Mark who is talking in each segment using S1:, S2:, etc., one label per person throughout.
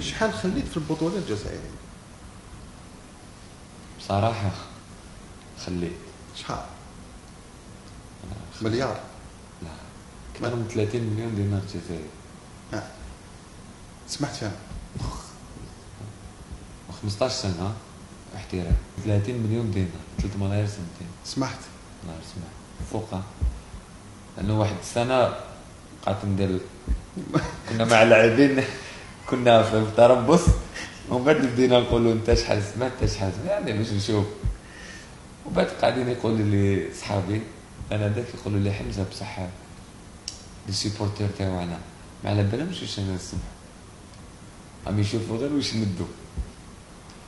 S1: شحال خليت في البطولة الجزائرية؟
S2: بصراحة خليت.
S1: شحال. مليار؟
S2: لا. أكثر من 30 مليون دينار جزائري.
S1: ها. سمحت فيها
S2: 15 سنة احتراف 30 مليون دينار ثلاث ملايير سنتين.
S1: سمحت.
S2: الله يسمح فوقها لأنه واحد السنة بقيت ندير كنا مع اللاعبين. كنا في التربص ومن بعد بدينا نقولوا أنت شحال سمعت أنت شحال سمعت يعني باش نشوف. وبعد قاعدين يقولوا لي صحابي أنا ذاك يقولوا لي حمزة بصح لي سيبورتير تاعنا ما على بالهمش واش أنا نسمح عم يشوفوا غير واش ندو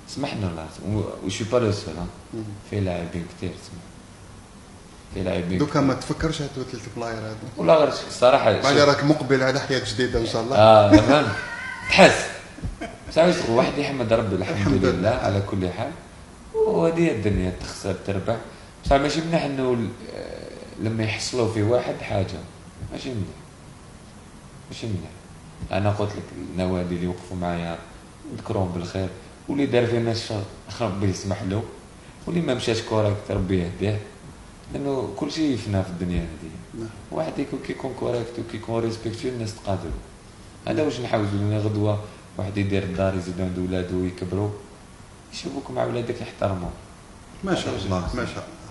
S2: سمحنا والله وشي با لو سول. في لاعبين كثير سمح في لاعبين
S1: دوكا ما تفكرش هاتو ثلاث بلاير هذو
S2: ولا غير الصراحه
S1: بعد راك مقبل على حياة جديدة إن شاء الله.
S2: آه تحس بصح واحد يحمد ربي الحمد, لله. على كل حال. وهذه الدنيا تخسر تربح. بصح ماشي مليح إنه آه، لما يحصلوا في واحد حاجة. ماشي مليح ماشي مليح أنا قلت لك النوادي اللي وقفوا معايا نذكرهم بالخير. واللي دار فينا الشر ربي يسمح له. واللي ما مشاش correct ربي يهديه. لأنه كل شيء يفنى في الدنيا هذه.
S1: نعم.
S2: واحد يكون كيكون correct وكيكون respectueux الناس تقادروا هذا واش نحاولوا لنا غدوة واحد يدير الدار يزيد عنده ولادو يكبروا يشوفوك مع ولادك يحترموا
S1: ما شاء الله ما شاء الله.